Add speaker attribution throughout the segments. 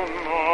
Speaker 1: con noi.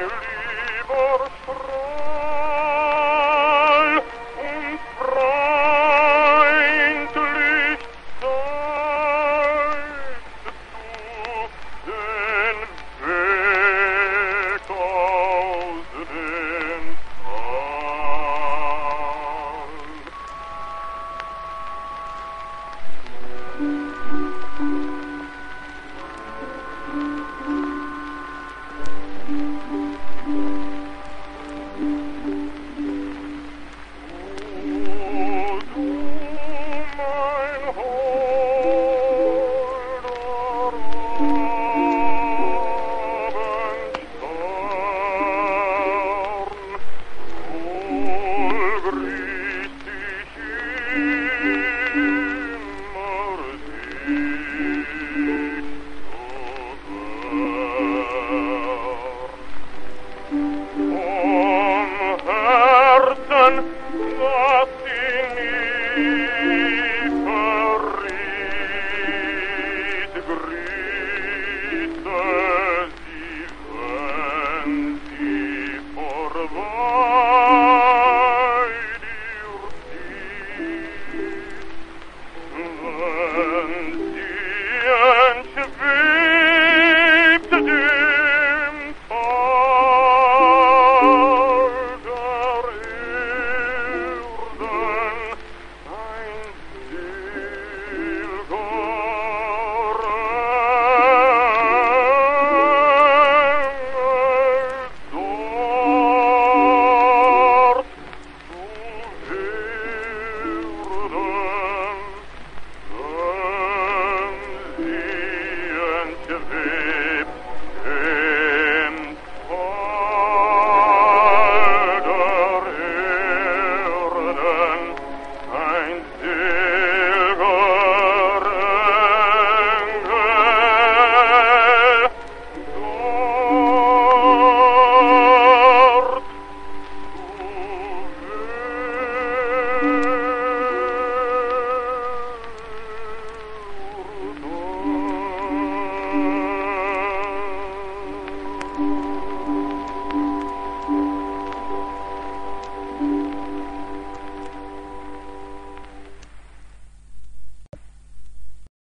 Speaker 1: Eilt dein lieber Strahl